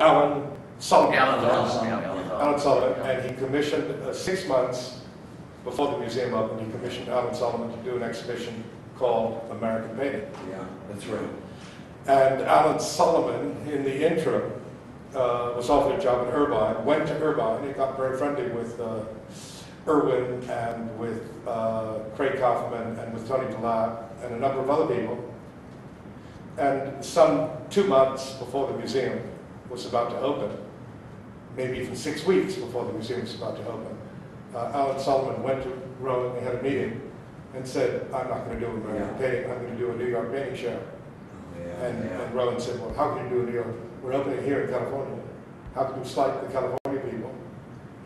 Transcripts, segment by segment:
Alan Solomon. Alan Alan Solomon. Alan Solomon. And he commissioned, uh, six months before the museum opened, he commissioned Alan Solomon to do an exhibition called American Painting. Yeah, that's right. And Alan Solomon, in the interim, uh, was offered a job in Irvine, went to Irvine, and he got very friendly with uh, Irwin and with uh, Craig Kauffman and with Tony DeLap and a number of other people. And some two months before the museum was about to open, maybe even six weeks before the museum was about to open, uh, Alan Solomon went to Rowan, we had a meeting, and said, I'm not going to do American Yeah. painting, I'm going to do a New York painting show. Yeah, And, yeah. and Rowan said, well, how can you do a New York? We're opening here in California. How can you slight the California people?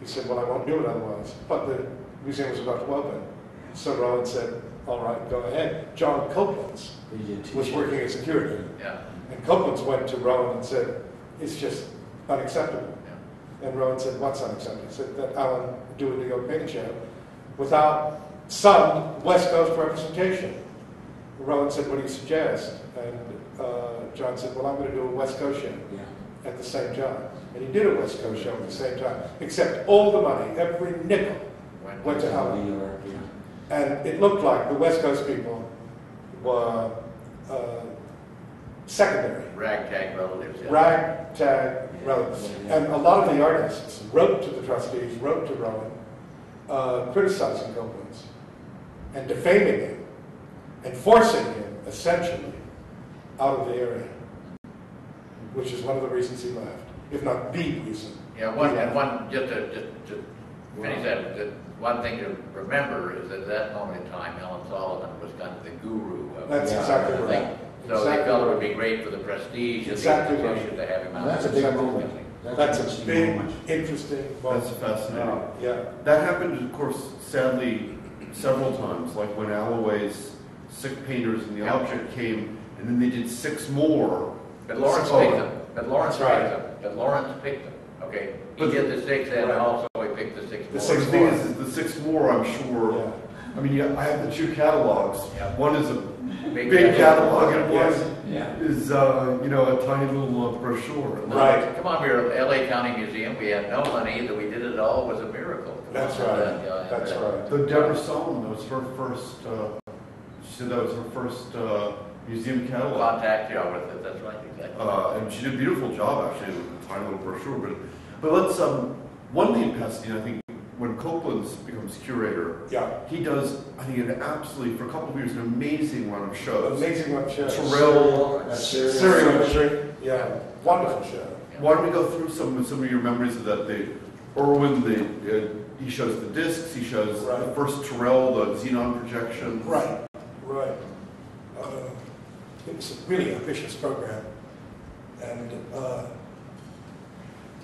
He said, well, I won't do it otherwise. But the museum was about to open. So Rowan said, all right, go ahead. John Coplans He did teach was working as security. Yeah, And Coplans went to Rowan and said, it's just unacceptable. And Rowan said, what's unacceptable? He said that Alan do a New York painting show without some West Coast representation. Rowan said, what do you suggest? And uh, John said, well, I'm going to do a West Coast show Yeah. at the same time. And he did a West Coast show at the same time, except all the money, every nickel, Went- went to Alan. New York, yeah. And it looked like the West Coast people were uh, secondary ragtag relatives. yeah. ragtag relatives. And a lot of the artists wrote to the trustees, wrote to Rowan, uh, criticizing Coplans and defaming him and forcing him, essentially, out of the area, which is one of the reasons he left, if not the reason. Yeah, one, and one, just to, just to finish that, that one thing to remember is that at that moment in time, Alan Solomon was kind of the guru of That's exactly the right. thing. So they Exactly felt it would be great for the prestige of the Exactly right. institution to have him out. That's a there. big moment. That's a interesting big, moment. interesting That's moment. fascinating. Oh, yeah, That happened, of course, sadly, several times, like when Alloway's Six Painters and the Yeah. object came, and then they did six more. But Lawrence Oh. picked them, but Lawrence That's right. picked them, but Lawrence picked them, okay? He But- did the six and Right. also he picked the six The more. six The thing more. is, is the six more, I'm sure, yeah. I mean, yeah, I have the two catalogs. Yeah. One is a Big big catalog. catalog, and Yes. one Yeah. is, uh, you know, a tiny little uh, brochure. No, Right. Come on, we were at LA County Museum, we had no money, that we did it all was a miracle. Come That's on, right. uh, That's uh, right. The Deborah Solomon, that was her first, uh, she said that was her first uh, museum catalog. Contact you with it, that's right, exactly. Uh, and she did a beautiful job actually with a tiny little brochure. But but let's um one thing in Pasadena, I think when Coplans becomes curator, Yeah, he does I think an absolutely for a couple of years an amazing run of shows. amazing one show. Turrell. That's Serial serious. yeah, wonderful show. Why don't we go through some of some of your memories of that? The Irwin, the uh, he shows the discs. He shows the first Turrell, the xenon projection. Right, right. Uh, It was a really ambitious program, and uh,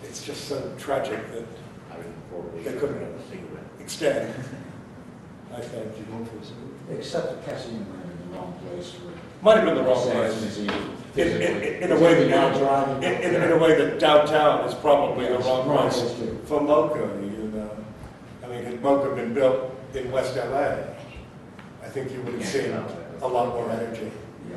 it's just so tragic that I was forward. They couldn't. extend, I think. Except that Pasadena might have been the wrong place for. Might have been the wrong place. Museum. In, in, in a way that, driving. in, in in a way that downtown is probably the Yes, wrong wrong place place for MOCA, you uh, know. I mean, had MOCA been built in West LA, I think you would have seen a lot more energy. Yeah.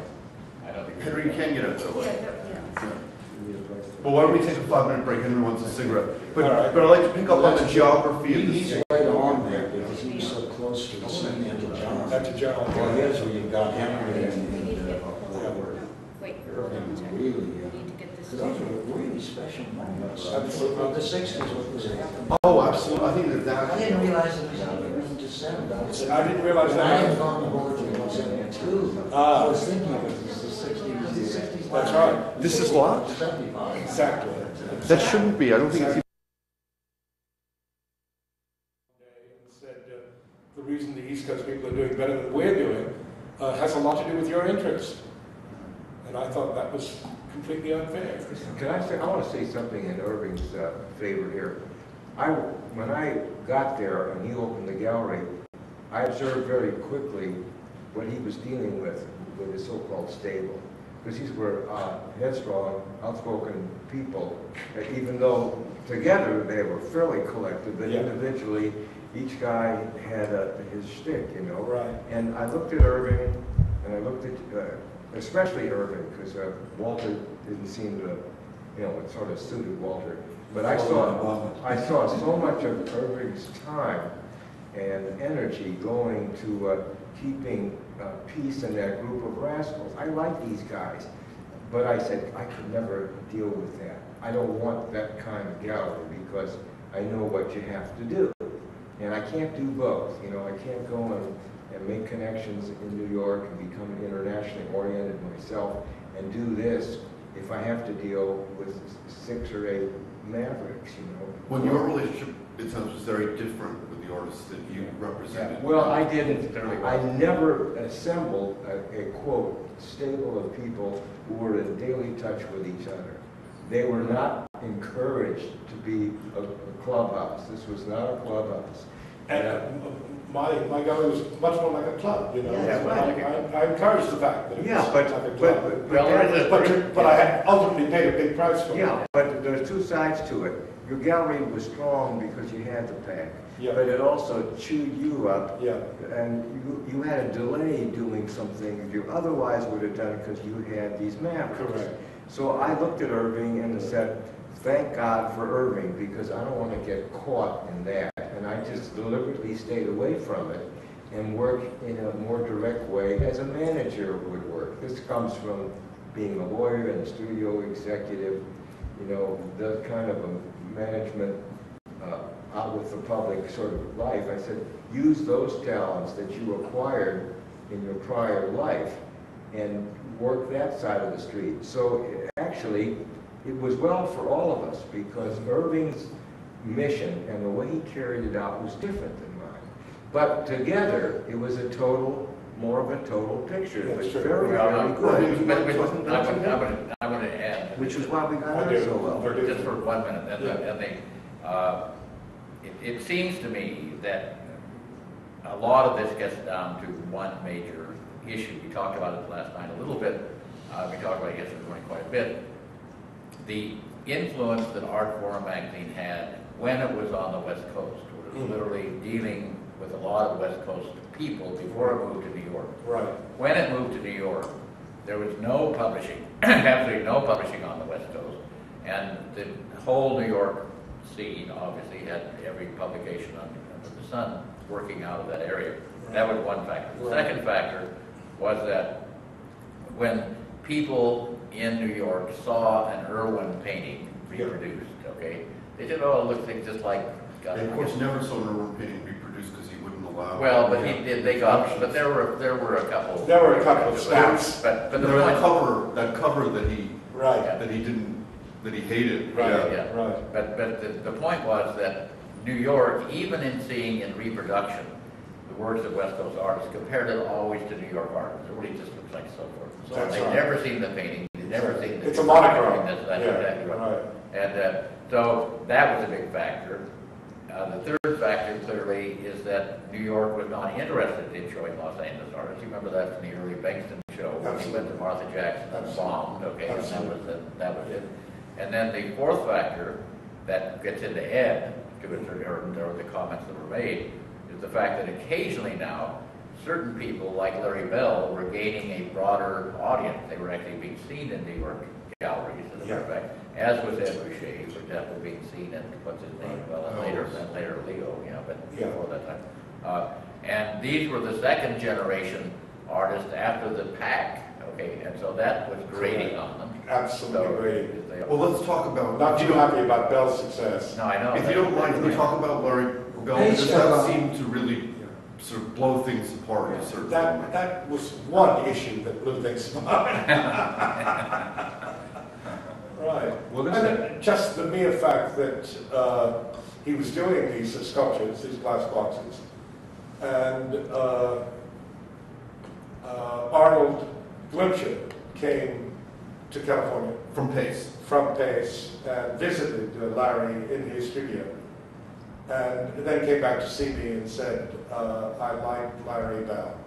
I don't think. Henry, you can get it though. Yeah, yeah. It'd be a place to- Well, why don't we take a five minute break? Henry wants a cigarette. But, All right. but I'd like to pick up on the geography He- of He's this. right on there because he's so close to the scene and to John. That's a John. Well, here's where you've got Henry and, We need and, uh, Howard. wait, Irving check. really, uh, need to get this. Those were really special moments. Absolutely. Of the sixties, what was happening. Oh, absolutely. I think that I that. didn't realize it was happening to seven. I I didn't realize When I had that. gone to board in seventy-two, Ah. I was thinking it was the sixties, the sixties. That's right. This is locked? Seventy-five. Exactly. That shouldn't be. I don't think it's. said, uh, the reason the East Coast people are doing better than we're doing uh, has a lot to do with your interest. And I thought that was completely unfair. Can I say, I want to say something in Irving's uh, favor here. I, when I got there and he opened the gallery, I observed very quickly what he was dealing with, with his so-called stable. Because these were uh, headstrong, outspoken people, even though together they were fairly collected, but Yeah. individually, each guy had uh, his shtick, you know? Right. And I looked at Irving, and I looked at, uh, especially Irving, because uh, Walter didn't seem to you know, it sort of suited Walter. But I saw, I saw so much of Irving's time and energy going to uh, keeping uh, peace in that group of rascals. I like these guys, but I said, I could never deal with that. I don't want that kind of gallery because I know what you have to do. And I can't do both, you know, I can't go and, and make connections in New York and become internationally oriented myself and do this if I have to deal with six or eight mavericks, you know. Well, your relationship, it sounds, was very different artists that you represented. Well, I didn't, Clearly I never assembled a, a quote, stable of people who were in daily touch with each other. They were not encouraged to be a a clubhouse. This was not a clubhouse. And uh, my, my gallery was much more like a club, you know? Yeah, So right. I, I- I encouraged the fact that it was Yeah, like but, a but, club. but. Well, that- there is a- But, but I had ultimately paid a big price for it. Yeah, but there's two sides to it. Your gallery was strong because you had the pack. Yeah. But it also chewed you up Yeah, And you, you had a delay doing something you otherwise would have done because you had these mavericks. correct. So I looked at Irving and said, thank God for Irving, because I don't want to get caught in that. And I just deliberately stayed away from it and worked in a more direct way as a manager would work. This comes from being a lawyer and a studio executive, you know, the kind of a management uh, out with the public sort of life. I said, use those talents that you acquired in your prior life and work that side of the street. So actually, it was well for all of us because Irving's mission and the way he carried it out was different than mine. But together, it was a total, more of a total picture. It was That's true. very, very good. but- but- Wasn't- I wasn't would, it? I would, I would add. Which is why we got I on so well. Very Just for one minute, and, Yeah. and the, uh, it, it seems to me that a lot of this gets down to one major issue. We talked about it last night a little bit, uh, we talked about it yesterday morning quite a bit. The influence that Art Forum magazine had when it was on the West Coast, it was Mm. literally dealing with a lot of West Coast people before it moved to New York. Right. When it moved to New York, there was no publishing, absolutely no publishing on the West Coast. And the whole New York scene obviously had every publication under, under the sun working out of that area. That was one factor. The second factor was that when people in New York saw an Irwin painting reproduced, okay, they said, oh, it looks like- just like. And of course, never saw an Irwin painting reproduced because he wouldn't allow. Well, but he did, they got, but there were, there were a couple. There were a couple of snaps. But, but the the point, cover, that cover that he, Right, that he didn't, that he hated. right, yeah. right. but, but the, the point was that New York, even in seeing in reproduction, the works of West Coast artists, compared it always to New York art. It really just looks like so forth. So That's they'd right. never seen the painting, they'd never seen the. It's a monochrome. That's, that's Yeah, exactly right. right. And, uh, so that was a big factor. Uh, the third factor clearly is that New York was not interested in showing Los Angeles artists. You remember that from the early Bengston show, when he went to Martha Jackson and bombed, okay, and that was, the- that was it. And then the fourth factor that gets into Ed, to or the comments that were made, is the fact that occasionally now, certain people like Larry Bell were gaining a broader audience. They were actually being seen in New York galleries, as a matter of fact, as was Ed Ruscha, for example, being seen in, what's his name, well, and later, Oh. then later Leo, you know, but Yeah. before that time. Uh, and these were the second generation artists after the pack, okay, and so that was grading on them. Absolutely So, great. Well, let's talk about. Not if you too don't- happy about Bell's success. No, I know. If you don't mind, can we talk about Larry Bell? Please, Because that uh, seemed to really sort of blow things apart at a certain That, point. that was one issue that blew things apart. Right. Well, And just the mere fact that uh, he was doing these sculptures, these glass boxes, and uh, uh, Arnold Glimcher came to California From Pace. from Pace and visited uh, Larry in his studio. And then came back to see me and said, uh, I like Larry Bell.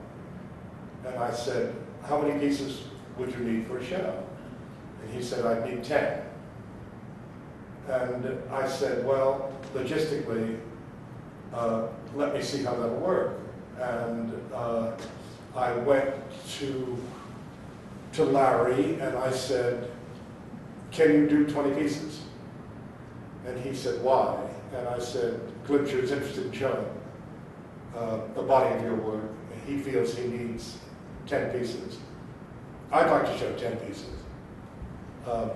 And I said, how many pieces would you need for a show? And he said, I'd need 10. And I said, well, logistically, uh, let me see how that'll work. And uh, I went to, to Larry and I said, can you do 20 pieces? And he said, why? And I said, Glimcher is interested in showing uh, the body of your work. He feels he needs 10 pieces. I'd like to show 10 pieces, um,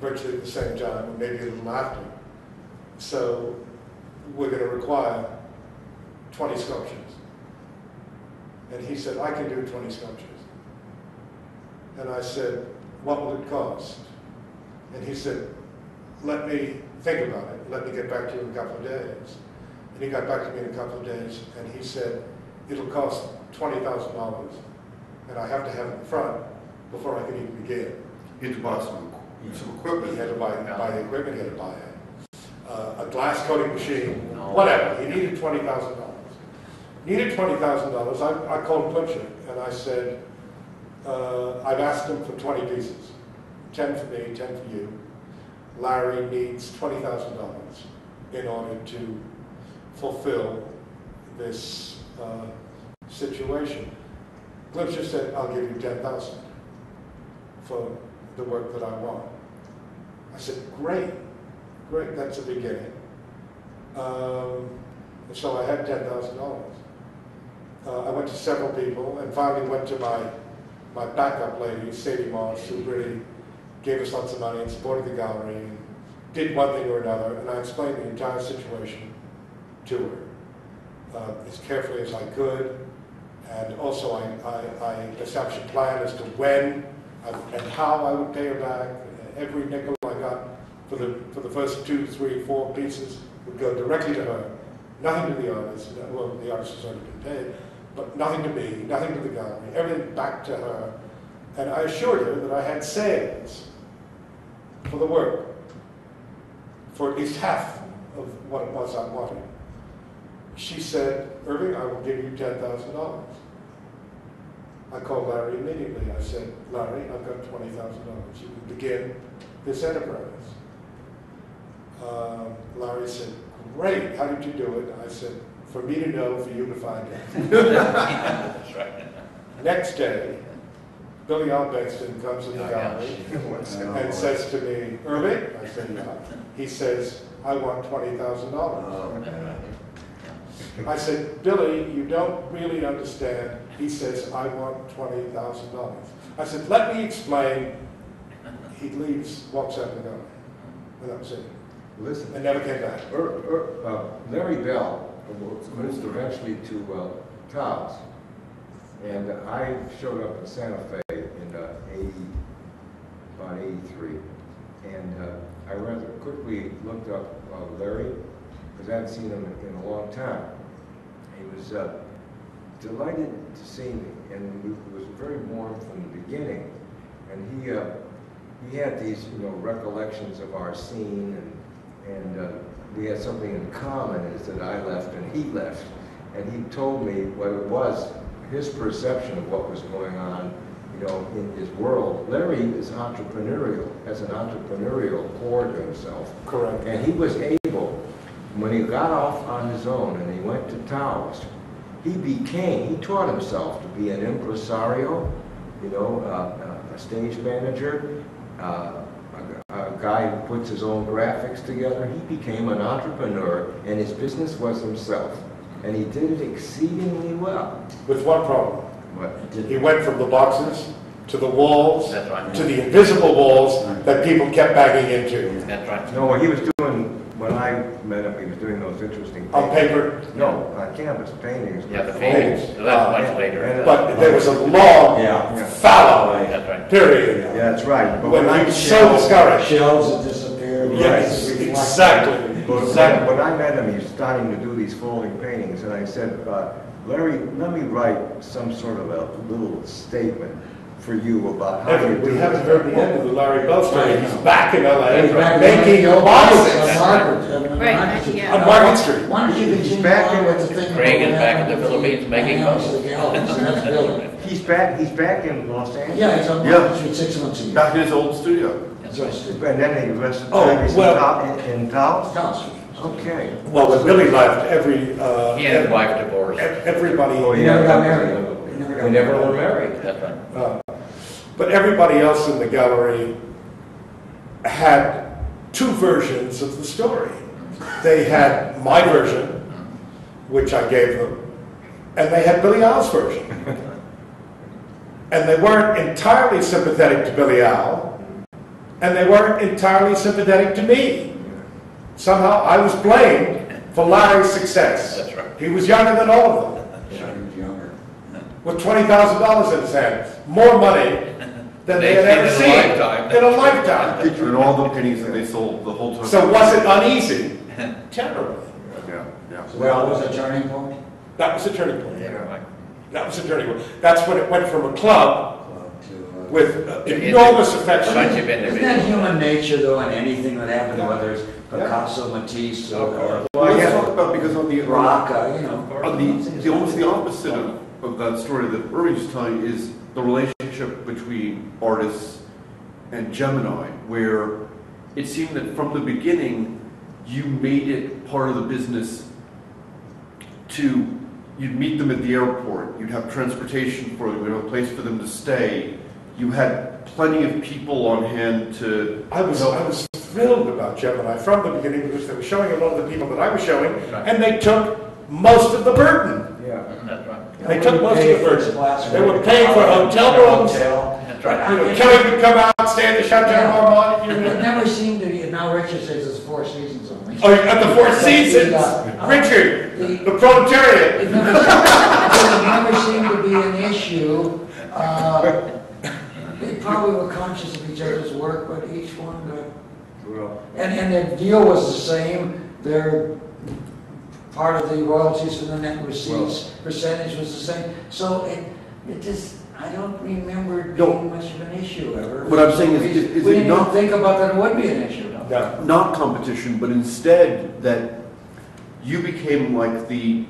virtually at the same time, maybe a little after. So we're going to require 20 sculptures. And he said, I can do 20 sculptures. And I said, what will it cost? And he said, let me think about it. Let me get back to you in a couple of days. And he got back to me in a couple of days, and he said, it'll cost $20,000, and I have to have it in front before I can even begin. You had to buy some, some He had to buy, buy the equipment, he had to buy a, uh, a glass coating machine, whatever. He needed $20,000. Needed $20,000. I, I called Glimcher, and I said, uh, I've asked him for 20 pieces, 10 for me, 10 for you. Larry needs $20,000 in order to fulfill this uh, situation. Glimcher said, I'll give you 10,000 for the work that I want. I said, great, great, that's a beginning. Um, so I had $10,000. Uh, I went to several people and finally went to my, my backup lady, Sadie Moss, who really gave us lots of money and supported the gallery and did one thing or another. And I explained the entire situation to her uh, as carefully as I could. And also I, I, I established a plan as to when I- and how I would pay her back. Every nickel I got for the, for the first two, three, four pieces would go directly to her. Nothing to the artist, well, the artist has already been paid, but nothing to me, nothing to the gallery, everything back to her. And I assured her that I had sales for the work, for at least half of what it was I wanted. She said, Irving, I will give you ten thousand dollars. I called Larry immediately. I said, Larry, I've got twenty thousand dollars. You can begin this enterprise. Um, Larry said, great, how did you do it? I said, for me to know, for you to find out. That's right. Next day, Billy Al Bengston comes in the Oh, gallery and says to me, Irving? I said, yeah. He says, I want twenty thousand dollars. I said, Billy, you don't really understand. He says, I want twenty thousand dollars. I said, let me explain. He leaves, walks out of the gallery. And that was it. Listen, And never came back. Er- er- uh, Larry Bell moved eventually to uh, Taos. And I showed up in Santa Fe in uh, 80, about 83. And uh, I rather quickly looked up uh, Larry, because I hadn't seen him in a long time. He was uh, delighted to see me, and was very warm from the beginning. And he, uh, he had these, you know, recollections of our scene, and, and we had something in common, is that I left and he left. And he told me what it was, his perception of what was going on, you know, in his world. Larry is entrepreneurial, has an entrepreneurial core to himself. Correct. And he was able, when he got off on his own and he went to Taoist, he became, he taught himself to be an impresario, you know, uh, a stage manager, uh, guy who puts his own graphics together. He became an entrepreneur and his business was himself. And he did it exceedingly well. With one problem. But He went from the boxes to the walls, That's right. to the invisible walls that people kept banging into. That's right. no, what he was doing, when I met him, he was doing those interesting On paintings. paper, No, uh, canvas paintings. Yeah, the with paintings, folds. so that's Uh, much later. and, uh, but there was a long Yeah. fallow That's right. period. Yeah, that's right. But When when I he was so discouraged. Shells that disappeared. Yes, reflect- exactly. But Exactly. when I met him, he was starting to do these folding paintings, and I said, uh, Larry, let me write some sort of a little statement for you about how you Never, do we haven't it." heard the end of the Larry Bell story. He's back in He's LA back making the old boxes on Market, Right, Market Street. yeah. on Market Street. Why don't you He's continue back on in- with the thing? Craig is back in the Philippines making dynamics of boats. the galleries, and that's building. He's back, he's back in Los Angeles. Yeah, it's on Yeah. Street six months a year. Back in his old studio. That's right. it's- And then he rested Oh, time in well- Tao- in in Taos? Counts. Okay. Well, when Billy left, every, uh, He and his wife divorced. everybody. Oh, He yeah. never got married. He never got They never married. were married. That's right. Uh, But everybody else in the gallery had two versions of the story. They had my version, which I gave them, and they had Billy Al's version. And they weren't entirely sympathetic to Billy Al, and they weren't entirely sympathetic to me. Somehow I was blamed for Larry's success. Right. He was younger than all of them, Yeah, he was younger. with $20,000 in his hand. More money than they had They've ever seen in a lifetime. in a lifetime. And all the pennies that they sold the whole time. So was it uneasy? Terrible. Yeah, yeah. So that was a turning point? That was a turning point. Yeah. That was a turning point. That's when it went from a club Club to, uh, with uh, enormous a affection. Isn't that human nature though, in anything that happened, Yeah. whether it's Picasso, Matisse, or Of Well, let's yeah. talk about, because on the, Rock, uh, you know. on the, the, almost the opposite of, of that story that Irving's telling is the relationship between artists and Gemini, where it seemed that from the beginning, you made it part of the business to, you'd meet them at the airport, you'd have transportation for them, you'd have a place for them to stay, you had plenty of people on hand to. I was, I was thrilled about Gemini from the beginning because they were showing a lot of the people that I was showing, Right. and they took most of the burden. Yeah. That's right. They took most of the first. class They were rate, paying for hotel rooms. hotel. That's You right. Kelly would come out, stay at the Chateau Marmont. you It know. never seemed to be, now Richard says it's four seasons only. Oh, at the Four Seasons, Richard, the proletariat. It never, it never seemed to be an issue. Uh, They probably were conscious of each other's work, but each one, got- Well, and, and their deal was the same. Their part of the royalties from the net receipts percentage was the same. So it, it just, I don't remember it No. being much of an issue ever. What I'm saying is- is- is We it didn't even not- think about that it would be an issue. No. not competition, but instead that you became like the,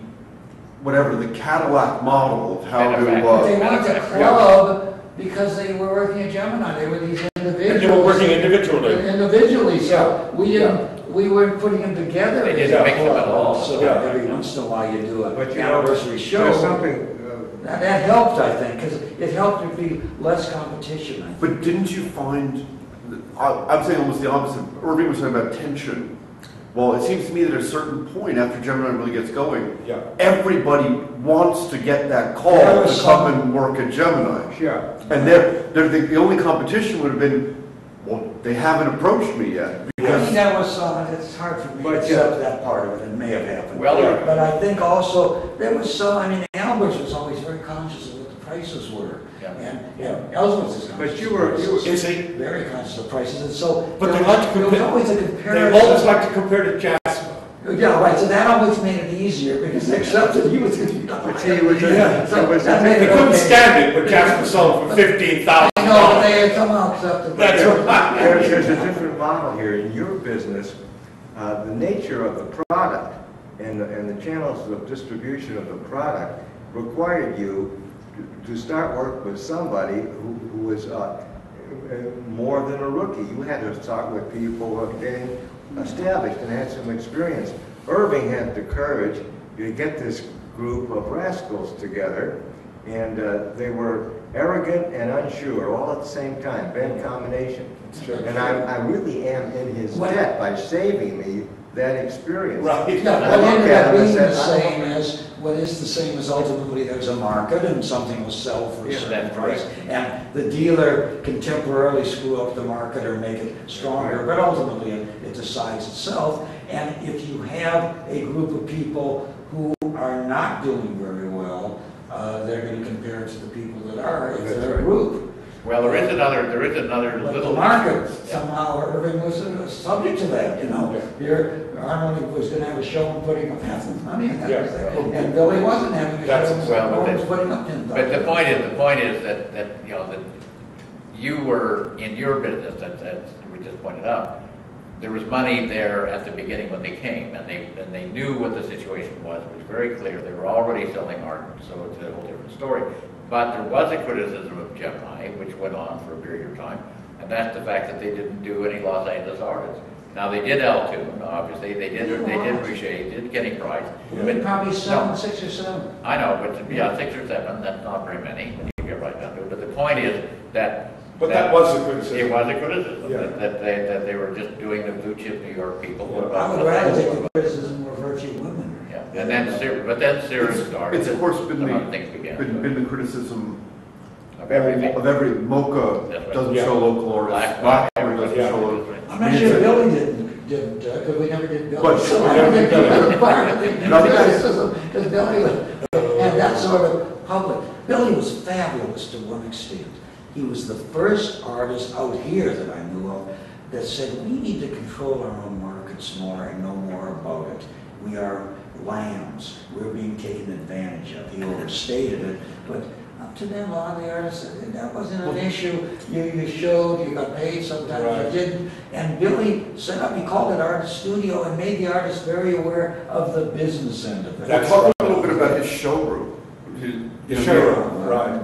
whatever, the Cadillac model of how to, They uh, weren't a club because they were working at Gemini, they were these individuals. They were working individually. Individually, so we didn't, we weren't putting them together. They as didn't a mix them at all. Also, Yeah. every once in a while you do but an you know, anniversary show. there's something, uh, That, that helped, I think, because it helped to be less competition, I think. but didn't you find, I, I'm saying almost the opposite, Irving was talking about tension. Well, it seems to me that at a certain point, after Gemini really gets going, Yeah. everybody wants to get that call There to was come and work at Gemini. yeah. And they're, they're, the, the only competition would have been, well, they haven't approached me yet. I think that was uh, some, it's hard for me to But, accept that part of it, it may have happened. Well, there- But I think also, there was some, I mean, Albers was always very conscious of what the prices were. Yeah. And, yeah, Ellsworth is conscious. But you were- you were- of Is he? Very conscious of prices, and so. But there they was- like to There was compare- always a They comparison. always like to compare to Jasper. Yeah, right, so that always made it easier, because they accepted he was. But see, it was a- Yeah. So it was a that made They it couldn't stand it when Jasper sold for fifteen thousand know, but dollars. they had somehow accepted. That's right. There's, there's a different model here. In your business, uh, the nature of the product and, the- and the channels of distribution of the product required you to- to start work with somebody who, who was, uh, uh, more than a rookie. You had to start with people who had been established and had some experience. Irving had the courage to get this group of rascals together, and uh, they were arrogant and unsure all at the same time, bad combination. And I, I really am in his What- debt by saving me that experience. Right. Yeah, I but it look ended at up it and being the said, I same as, what is the same as ultimately there's a market and something will sell for a Yeah, certain that's right. price. And the dealer can temporarily screw up the market or make it stronger, but ultimately it it decides itself. And if you have a group of people who are not doing very well, uh, they're gonna compare it to the people that are, they're a right. group. Well, there is another, there is another But the little. market, somehow Irving was subject to that, you know. Here, Arnold was gonna have a show and putting up half the money, and Yeah. And Billy wasn't having a That's- show, well, but was the- putting up ten But the point is, the point is that, that, you know, that you were, in your business, that, that we just pointed out, there was money there at the beginning when they came, and they, and they knew what the situation was, it was very clear, they were already selling art, so it's a whole different story. But there was a criticism of Gemini, which went on for a period of time, and that's the fact that they didn't do any Los Angeles artists. Now, they did Altoon, obviously, they did, they did Ruscha, did Kenny Price. We but- probably seven, No. six or seven. I know, but yeah, six or seven, that's not very many when you get right down to it. But the point is that But that was a criticism. It was a criticism, Yeah. that, that they, that they were just doing the blue chip New York people. Yeah. I would rather take the criticism of virtue women. Yeah, and then, Sir- but then Sears It's- started. It's of course been Some the, things began. been, been the criticism Of everything. of every, MoCA That's right. doesn't Yeah. show local or Black- Blackberry doesn't Yeah. show local. I'm not sure Billy didn't, didn't, uh, because we never did Billy. But- So I don't think Billy was part of the And I think that's- criticism, because Billy was- had that sort of public. Billy was fabulous to one extent. He was the first artist out here that I knew of that said, we need to control our own markets more and know more about it. We are lambs, we're being taken advantage of. He overstated it, but up to then, a lot of the artists, that wasn't an issue. You, you showed, you got paid, sometimes Right. you didn't. And Billy set up, he called it Artist Studio and made the artist very aware of the business end of it. That's Talk a little bit about his showroom. His- his Sure, showroom. right.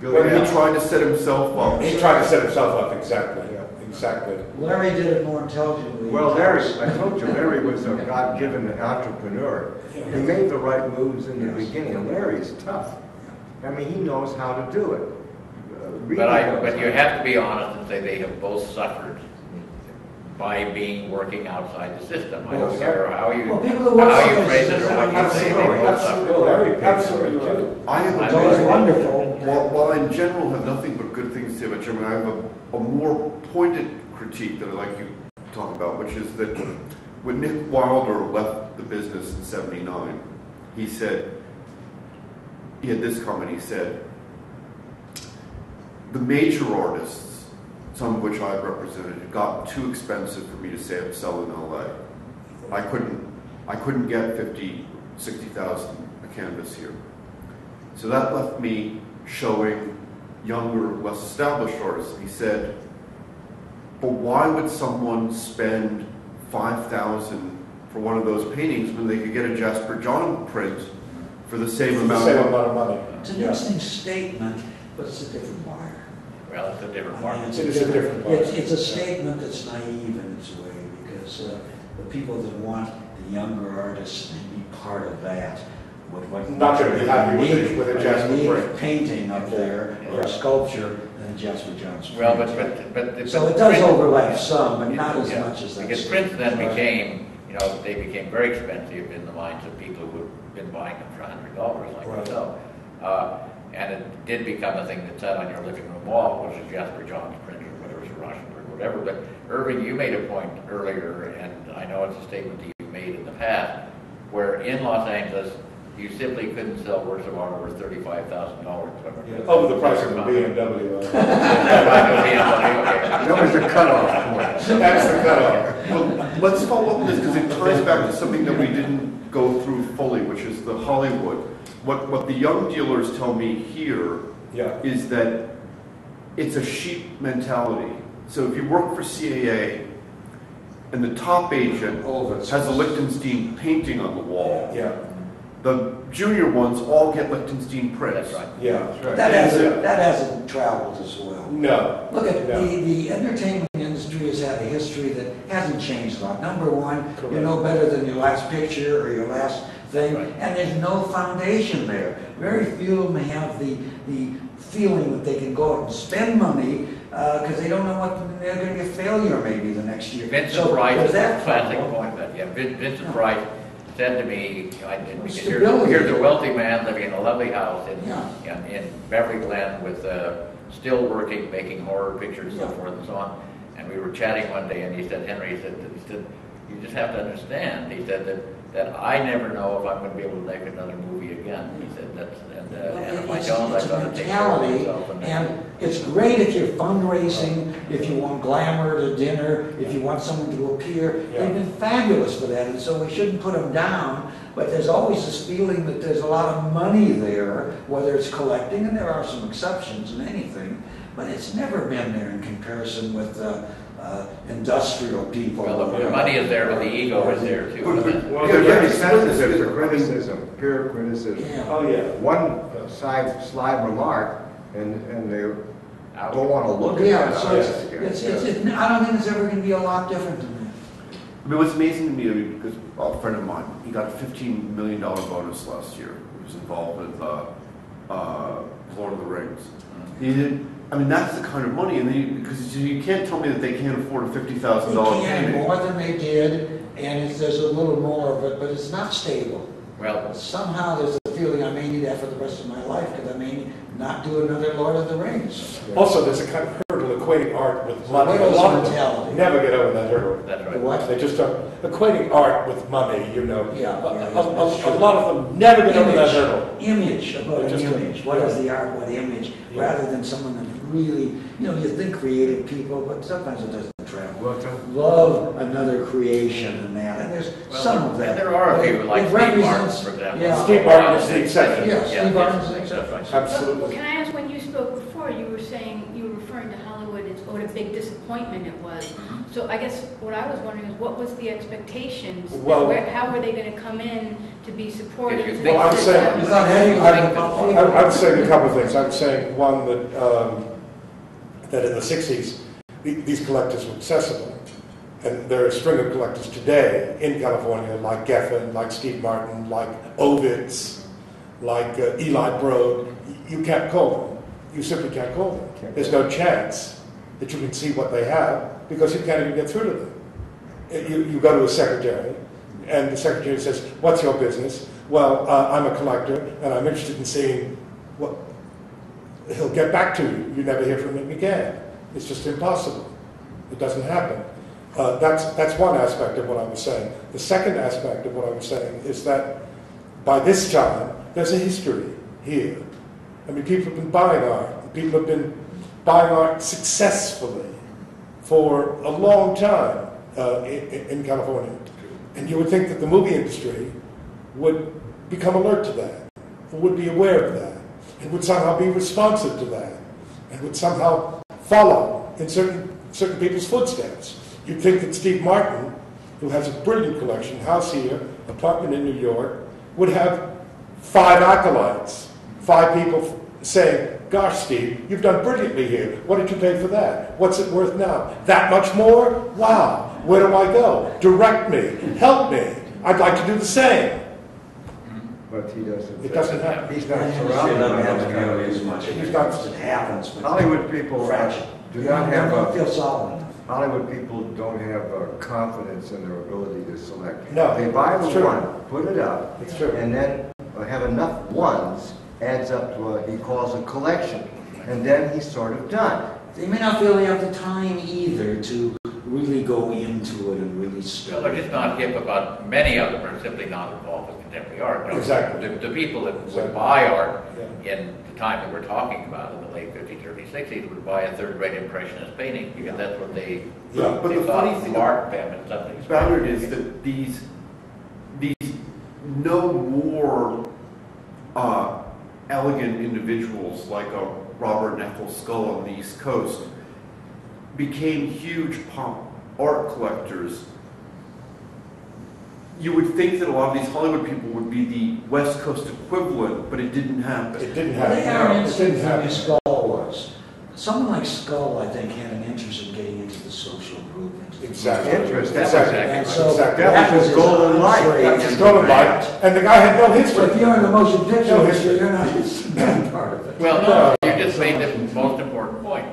When he tried to set himself up. He tried to set himself up, exactly, exactly. Larry did it more intelligently. Well, Larry, I told you, Larry was a God-given entrepreneur. He made the right moves in the beginning, and is tough. I mean, he knows how to do it. Uh, Reed But I, knows but you how have to be honest and say they have both suffered by being, working outside the system. I don't care how you, Well, people who work how you outside phrase the it or system, what you say, they Absolutely, both suffered. absolutely, Larry it, absolutely too. I have a It's always wonderful. While, while I in general have nothing but good things to say about Chairman, I have a, a more pointed critique that I'd like you to talk about, which is that when Nick Wilder left the business in seventy-nine, he said, he had this comment, he said, the major artists, some of which I represented, got too expensive for me to say, sell in LA. I couldn't, I couldn't get fifty, sixty thousand a canvas here. So that left me showing younger, less established artists. He said, but why would someone spend five thousand for one of those paintings when they could get a Jasper John print for the same The amount? same of amount of money. It's an Yeah. interesting statement, but it's a different buyer. Well, it's a different I mean, it's It is a different buyer. It's, it's a statement that's naive in its way, because uh, the people that want the younger artists to be part of that would like. Not gonna be happy with a- unique- with a Jasper unique print. Painting up there, or a sculpture, than a Jasper Johnson. Well, but, print. but, but. So but it does print- overlap some, but not as Yeah, much as that. Because prints then became, you know, they became very expensive in the minds of people who've been buying them for a hundred dollars like Right. myself. Uh, and it did become a thing that sat on your living room wall, was a Jasper Johns print or whatever, it was a Rauschenberg, whatever. But Irving, you made a point earlier, and I know it's a statement that you made in the past, where in Los Angeles, you simply couldn't sell works of art over thirty-five thousand dollars. Over the price of a BMW. uh, That was the cutoff point. That's the cutoff. Well, let's follow up on this because it ties back to something that we didn't go through fully, which is the Hollywood. What, what the young dealers tell me here Yeah. is that it's a sheep mentality. So if you work for CAA and the top agent All of it's- has a Lichtenstein painting on the wall, Yeah, the junior ones all get Lichtenstein prints. That's right. yeah. That hasn't, that hasn't traveled as well. No. Look at, No. the, the entertainment industry has had a history that hasn't changed a lot. Number one, you're Correct. no better than your last picture or your last thing, Right. and there's no foundation there. Very few of them have the, the feeling that they can go out and spend money, uh, because they don't know what, they're gonna be a failure maybe the next year. Vincent So, Price there's is that classic problem. point, but yeah, Vin- Vincent Price said to me, you know, I because here's, here's a wealthy man living in a lovely house in, Yeah. in, in Beverly Glen with, uh, still working, making horror pictures and so forth and so on. And we were chatting one day and he said, Henry, he said, he said, you just have to understand, he said that, that I never know if I'm gonna be able to make another movie again. He said, that's, uh, and if I It's- don't, I've a gotta take care of mentality, myself. And And it's great if you're fundraising, if you want glamour a dinner, if you want someone to appear. Yeah. They've been fabulous for that, and so we shouldn't put them down. But there's always this feeling that there's a lot of money there, whether it's collecting, and there are some exceptions in anything, but it's never been there in comparison with uh, uh, industrial people. Well, the- the money is there, but the ego is there too. But- but- Well, Yeah, there's yeah, any sensitive to criticism, pure criticism. Yeah. Oh, yeah. One side, slide remark, and, and they Out. don't want to look at Yeah, that. so it's, it's, it's, it- I don't think it's ever gonna be a lot different than that. I mean, what's amazing to me, I mean, because a friend of mine, he got a fifteen million dollar bonus last year. He was involved with, uh, uh, Lord of the Rings. He did, I mean, that's the kind of money, and then you, because you can't tell me that they can't afford a fifty thousand They dollar can, painting. more than they did, and it's, there's a little more of it, but it's not stable. Well, Somehow there's a feeling I may need that for the rest of my life, because I may not do another Lord of the Rings. Also, there's a kind of hurdle equating art with money. A lot of mentality. never get over that hurdle. that's right. what? They just don't, equating art with money, you know. Yeah, A, yeah, a- a- a lot of them never get over that Image. hurdle. Image, about an Just a- image, what is the art, what image, Yeah. rather than someone that really, you know, you think creative people, but sometimes it doesn't travel. Well, Love another creation and that, and there's Well, some of that. And there are a few, It like Steve Martin, represents- for example. Yeah. Steve Martin is the exception. Yeah, Yeah, Steve yes, Martin's the exception. right. Well, Absolutely. Can I ask, when you spoke before, you were saying, you were referring to Hollywood as what a big disappointment it was. Mm-hmm. So I guess what I was wondering is, what was the expectations? Well- Where- How were they going to come in to be supportive? If you think- Well, I'm saying- system? Without having- I, I- I'm saying a couple of things. I'm saying, one, that, um, that in the sixties, these collectors were accessible. And there are a string of collectors today in California, like Geffen, like Steve Martin, like Ovitz, like uh, Eli Broad. You can't call them. You simply can't call them. There's no chance that you can see what they have because you can't even get through to them. Uh, You, you go to a secretary, and the secretary says, What's your business? Well, uh, I'm a collector, and I'm interested in seeing what. He'll get back to you. You never hear from him again. It's just impossible. It doesn't happen. Uh, that's, that's one aspect of what I was saying. The second aspect of what I was saying is that by this time, there's a history here. I mean, people have been buying art. People have been buying art successfully for a long time uh, in, in California. And you would think that the movie industry would become alert to that, would be aware of that, and would somehow be responsive to that, and would somehow follow in certain, certain people's footsteps. You'd think that Steve Martin, who has a brilliant collection, house here, apartment in New York, would have five acolytes, five people saying, Gosh, Steve, you've done brilliantly here. What did you pay for that? What's it worth now? That much more? Wow. Where do I go? Direct me. Help me. I'd like to do the same. But he doesn't. It doesn't happen. He's not I understand surrounded that by happens those kind of as people. much. He's not- It happens, but. Hollywood people Fraction. do not have Don't a, feel solid enough. Hollywood people don't have a confidence in their ability to select. No, They buy it's the true. one, put it up, It's true. and then have enough ones, adds up to a, he calls a collection. And then he's sort of done. They may not feel they have the time either to really go into it and really Well, study. they're just not hip about, many of them are simply not involved with contemporary art. Know, Exactly. The, the people that Exactly. would buy art Yeah. in the time that we're talking about, in the late fifties, early sixties, would buy a third-rate impressionist painting, because that's what they, Yeah. But they the funny thing marked them as something special. is that these, these no more uh, elegant individuals like a Robert Ethel Scull on the East Coast became huge pop art collectors. You would think that a lot of these Hollywood people would be the West Coast equivalent, but it didn't happen. It didn't Well, They happen. had an It instinct didn't from happen. Scull was. Someone like Scull, I think, had an interest in getting into the social group. into Exactly. Interest, that was- Exactly. And so Exactly. That was his golden light. That's his golden light, and the guy had no So if you're in the motion picture No history. you're not, not part of it. Well, no, you just made the most important point.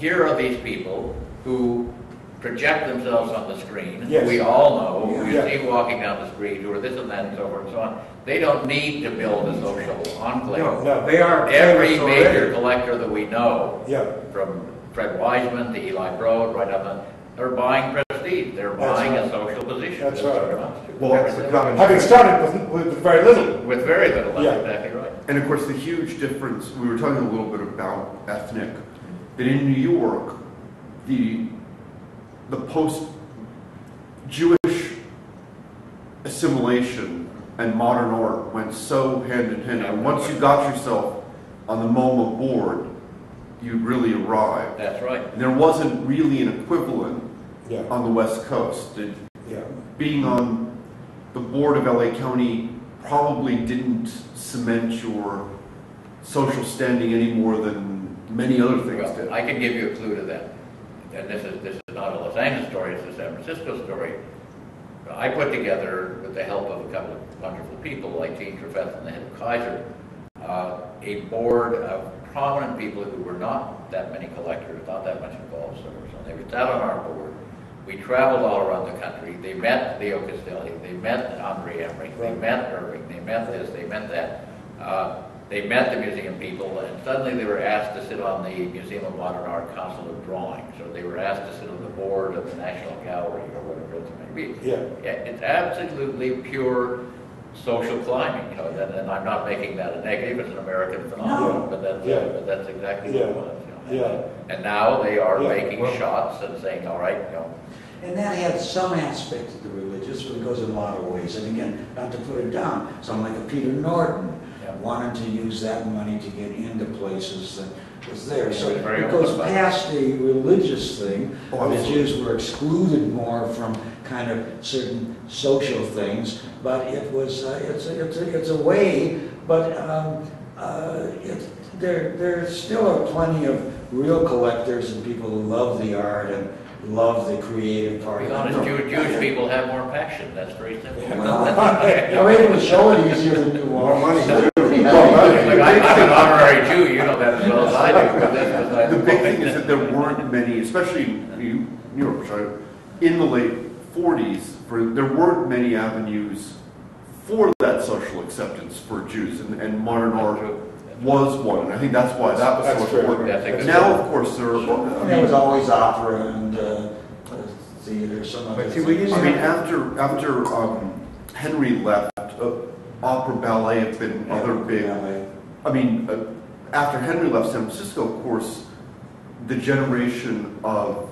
Here are these people who project themselves on the screen. Yes. We all know, who you Yeah. see walking down the street, who are this and that and so forth and so on. They don't need to build a social enclave. No, No. they are. Every major already. collector that we know, Yeah, from Fred Weisman to Eli Broad, right up, on- they're buying prestige. They're That's buying a social position. That's what right. it amounts to. Well, that's the common. having started with, with very little. With very little, Yeah. exactly right. And of course, the huge difference, we were talking a little bit about ethnic, that in New York, the, the post-Jewish assimilation and modern art went so hand in hand. And once you got yourself on the MoMA board, you really arrived. That's right. And there wasn't really an equivalent Yeah, on the West Coast. It- yeah. being on the board of LA County probably didn't cement your social standing any more than many other things Well. I can give you a clue to that. And this is, this is not a Los Angeles story, it's a San Francisco story. I put together, with the help of a couple of wonderful people like Gene Trefethen and the head of Kaiser, uh, a board of prominent people who were not that many collectors, not that much involved, so so they were sat on our board. We traveled all around the country. They met Leo Castelli, they met Andre Emmerich, they met Irving, they met this, they met that. Uh, They met the museum people, and suddenly they were asked to sit on the Museum of Modern Art Council of Drawing. So they were asked to sit on the board of the National Gallery, or whatever it may be. Yeah. Yeah, it's absolutely pure social climbing, you know, and, and I'm not making that a negative, it's an American phenomenon, but that's, Yeah. but that's exactly what it was, you know. Yeah. And now they are Yeah. making Well- shots and saying, all right, you know, And that had some aspect of the religious, but it goes in a lot of ways. And again, not to put it down, someone like a Peter Norton Yeah. Wanted to use that money to get into places that was there. He So it goes open about it. past a religious thing. Oh, The. Jews were excluded more from kind of certain social things, but it was, uh, it's, a- it's, a- it's a way, but um, uh, it, there, there still are plenty of real collectors and people who love the art and love the creative part. be of it. honest, Jewish, Jewish people have more passion, that's very simple. Well, They're able to show it easier than you More money. Like, I- I'm an honorary Jew, you know that as well as I do, but this was. The big thing is that there weren't many, especially in New New York, sorry, in the late forties, for, there weren't many avenues for that social acceptance for Jews, and, and modern art was one, and I think that's why that was That's so important. That's a good- Now, of course, there are, I There was always opera and uh, theater, some other But see, we didn't I mean, after, after, um, Henry left, uh, opera, ballet have been other big Yeah, I mean, uh, after Henry left San Francisco, of course, the generation of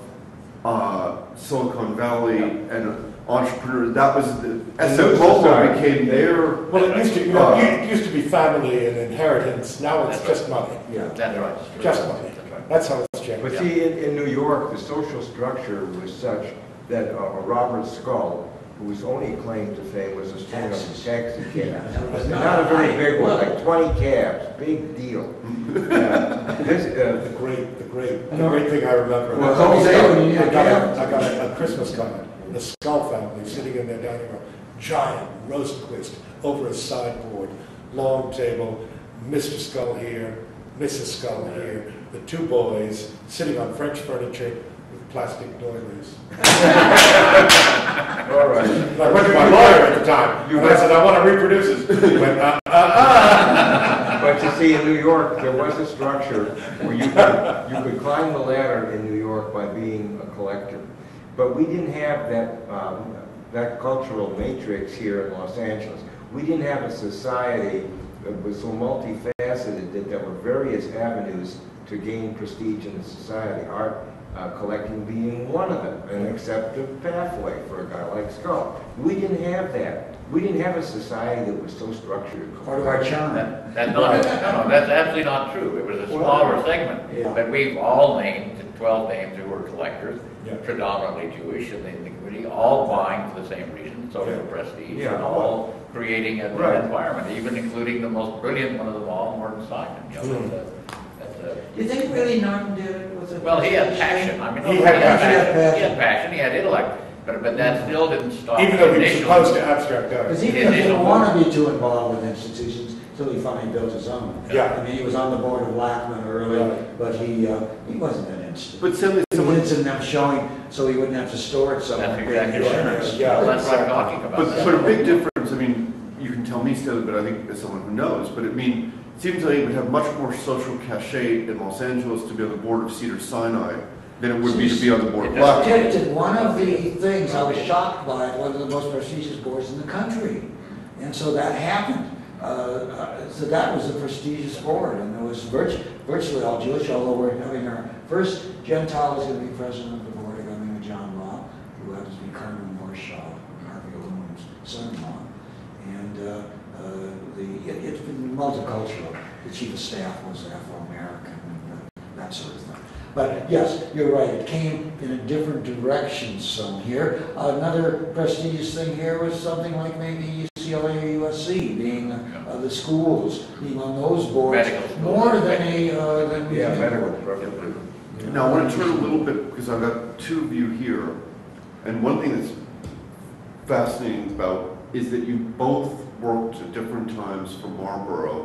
uh, Silicon Valley and entrepreneurs, that was, the The SM new Global became their, Well, it used to, you know, it used to be family and inheritance, now it's just money. yeah. That's right. Just money. That's right. That's how it's changed. But see, in, in New York, the social structure was such that uh, Robert Scull, whose only claim to fame was a string of Taxis. taxi cabs. that Not a very big one, like 20 cabs, big deal. Uh, This, uh, The great, the great, the great thing I remember. Well, don't say when you need a I got cab. a- I got a, a Christmas card, the Scull family sitting in their dining room, giant Rosenquist over a sideboard, long table, Mr. Scull here, Mrs. Scull here, the two boys sitting on French furniture with plastic doilies. all right. I went to my lawyer at the time, and I said, I want to reproduce this. He went, uh, uh, uh. But you see, in New York, there was a structure where you could, you could climb the ladder in New York by being a collector. But we didn't have that, um, that cultural matrix here in Los Angeles. We didn't have a society that was so multifaceted that there were various avenues to gain prestige in the society. Art uh, collecting being one of them, an accepted pathway for a guy like Scull. We didn't have that. We didn't have a society that was so structured. Part of our charm. That- That's not, no, no, that's absolutely not true. It was a smaller segment. Yeah. But we've all named, twelve names who were collectors, Yeah. predominantly Jewish in the community, all buying for the same reason, social Yeah. prestige, Yeah. and all creating an Right. environment, even including the most brilliant one of them all, Norton Simon. You know, Mm. That's a- that's a- Do you think really Norton did it with a... Well, he had passion, I mean, He he had had passion. passion, he had passion, he had intellect, but, but that still didn't stop. Even though he was initially. supposed to abstract art. Because art. he It didn't is a- want to be too involved with institutions until he finally built his own. Yeah. I mean, he was on the board of LACMA early, Right. but he, uh, he wasn't an institute. but suddenly He someone, was in them showing, so he wouldn't have to store it somewhere. That's exactly right. insurance. Yeah. That's what I'm talking about. but, but a big difference, I mean, you can tell me still, but I think as someone who knows, but I mean, it seems like it would have much more social cachet in Los Angeles to be on the board of Cedars-Sinai than it would be to be on the board of It does. Blackstone. Dictated one of the things, I was shocked by, one of the most prestigious boards in the country. And so that happened. Uh, uh, So that was a prestigious board, and it was virtu- virtually all Jewish, although we're having our first Gentile is going to be president of the board, a guy named John Law, who happens to be Carmen Morshaw, Harvey Aluminum's son-in-law. And uh, uh, the, it- it's been multicultural. The chief of staff was Afro-American, and uh, that sort of thing. But yes, you're right, it came in a different direction some here. Another prestigious thing here was something like maybe UCLA or USC, being uh, the schools, being on those boards, Medical more than a, uh, than. we Yeah, can. medical, probably. Now, I want to turn a little bit, because I've got two of you here, and one thing that's fascinating about is that you both worked at different times for Marlborough,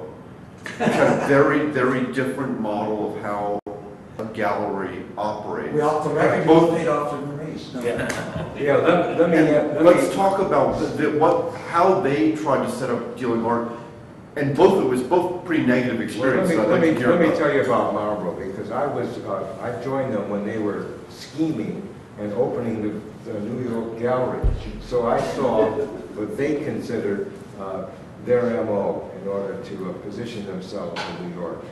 which had a very, very different model of how a gallery operates. We off the record, Both- both paid off to Maurice. No. Yeah, let, let me, let me. Let's talk about the, the, what, how they tried to set up dealing art, and both, it was both pretty negative Well, Let experiences. me, I'd let like me, hear let me about. tell you about Marlborough, because I was, uh, I joined them when they were scheming and opening the, the New York Gallery. So I saw what they considered, uh, their MO in order to uh, position themselves in New York.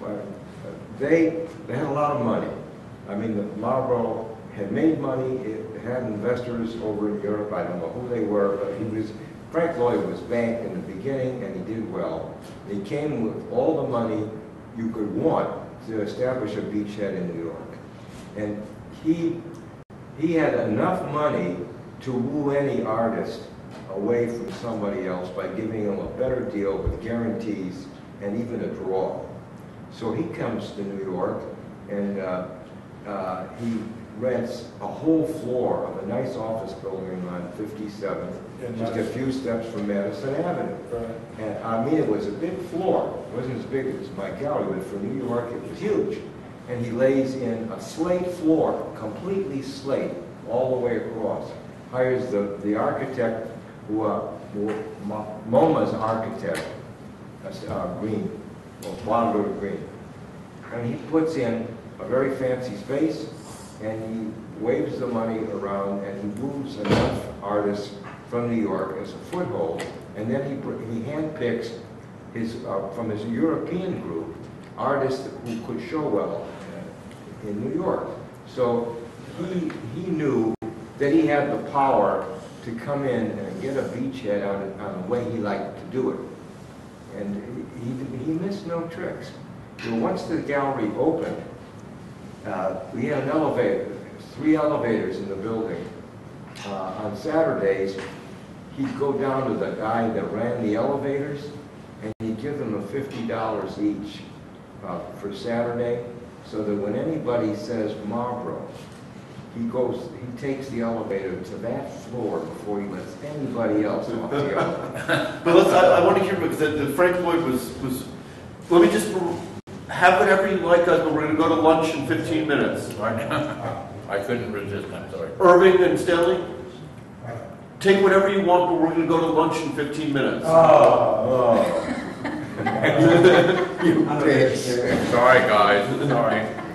But uh, they, they had a lot of money. I mean, the Marlborough had made money, it had investors over in Europe, I don't know who they were, but he was, Frank Lloyd was banked in the beginning and he did well. He came with all the money you could want to establish a beachhead in New York. And he, he had enough money to woo any artist away from somebody else by giving him a better deal with guarantees and even a draw. So he comes to New York and uh, uh, he rents a whole floor of a nice office building on 57, In just a few steps from Madison Avenue. Right. And I mean, it was a big floor. It wasn't as big as my gallery, but for New York, it was huge. And he lays in a slate floor, completely slate, all the way across. Hires the, the architect, who, who, MoMA's architect, uh, Green, well, Bonneville Green. And he puts in a very fancy space, and he waves the money around, and he moves enough artists from New York as a foothold, and then he, he handpicks his, uh, from his European group, artists who could show well in New York. So he, he knew that he had the power to come in and get a beachhead on, on the way he liked to do it. And he, he, missed no tricks. You know, once the gallery opened, uh, we had an elevator, three elevators in the building. Uh, on Saturdays, he'd go down to the guy that ran the elevators, and he'd give them a fifty dollars each uh, for Saturday, so that when anybody says Marlborough, he goes, he takes the elevator to that floor before he lets anybody else off the elevator. But let's, I, I want to hear, because the, the Frank Lloyd was, was, let me just, have whatever you like, guys, but we're gonna go to lunch in fifteen minutes. I couldn't resist, I'm sorry. Irving and Stanley? Take whatever you want, but we're gonna go to lunch in fifteen minutes. Oh. oh. Sorry, guys, sorry.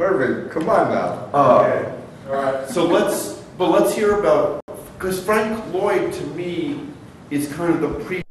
Irving, come on now. Uh, So let's, but let's hear about, because Frank Lloyd, to me, is kind of the pre